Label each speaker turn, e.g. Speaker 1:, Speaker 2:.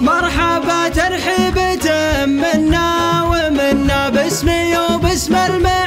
Speaker 1: مرحبا ترحيب منا ومنا باسمي وباسم المعز